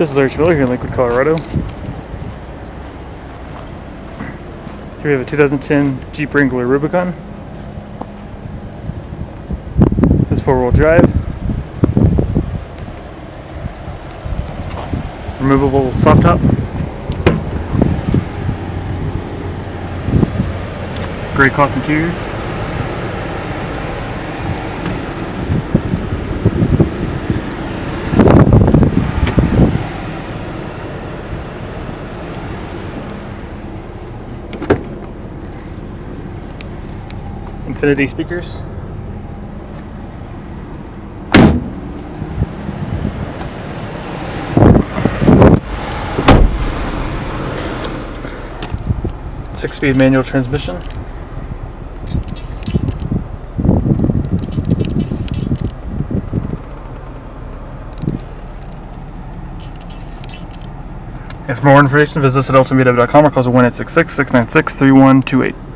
This is Larry Miller here in Lakewood, Colorado. Here we have a 2010 Jeep Wrangler Rubicon. This four-wheel drive. Removable soft top. Gray cloth interior. Infinity speakers. Six speed manual transmission. And for more information, visit us at ultimative.com or call us at 1 696 3128.